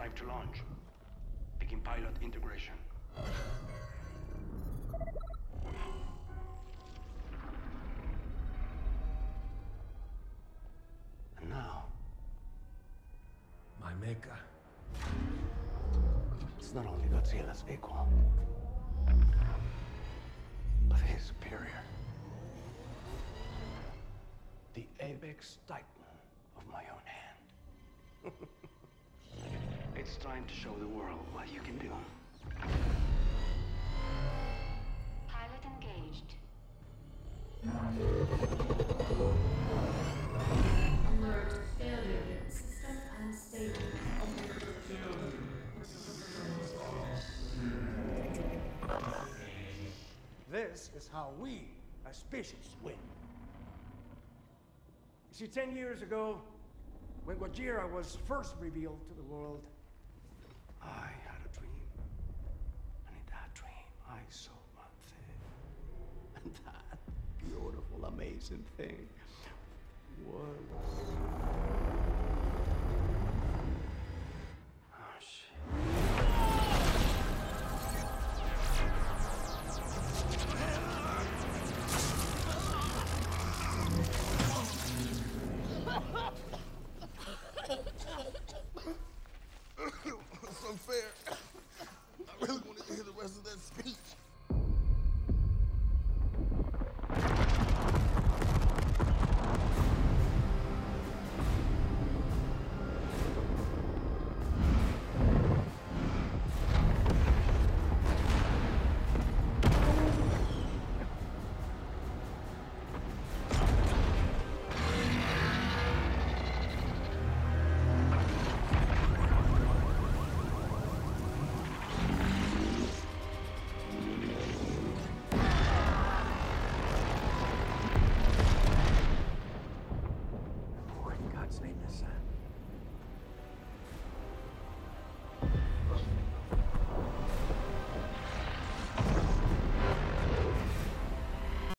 time to launch. Begin pilot integration. And now, My maker. it's not only Godzilla's equal, but his superior. The apex titan of my own hand. it's time to show the world what you can do. Pilot engaged. Alert. Failure. System unstable. This is how we, as species, win. You see, 10 years ago, when Gojira was first revealed to the world, I had a dream. And in that dream, I saw one thing. And that beautiful, amazing thing was.